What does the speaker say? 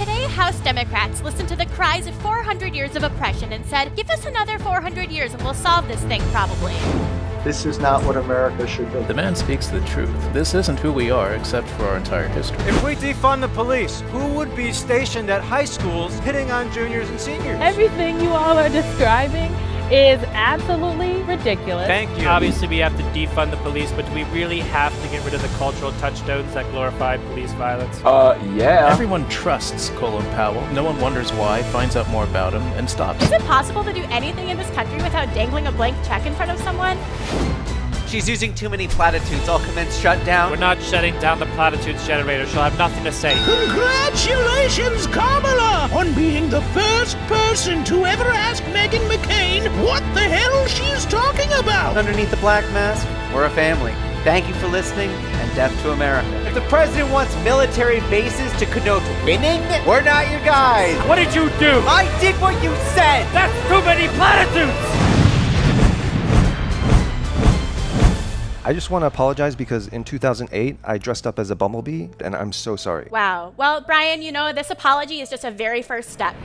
Today, House Democrats listened to the cries of 400 years of oppression and said, give us another 400 years and we'll solve this thing probably. This is not what America should be. The man speaks the truth. This isn't who we are except for our entire history. If we defund the police, who would be stationed at high schools hitting on juniors and seniors? Everything you all are describing is absolutely ridiculous. Thank you. Obviously, we have to defund the police, but do we really have to get rid of the cultural touchstones that glorify police violence? Uh, yeah. Everyone trusts Colin Powell. No one wonders why, finds out more about him, and stops. Is it possible to do anything in this country without dangling a blank check in front of someone? She's using too many platitudes. All commence shut down. We're not shutting down the platitudes generator. She'll have nothing to say. Congratulations, Kamala, on being the first person to ever ask Meghan McCain what the hell she's talking about. Underneath the black mask, we're a family. Thank you for listening, and death to America. If the president wants military bases to connote winning, we're not your guys. What did you do? I did what you said. That's too many platitudes! I just want to apologize because in 2008 I dressed up as a bumblebee and I'm so sorry. Wow. Well, Brian, you know, this apology is just a very first step.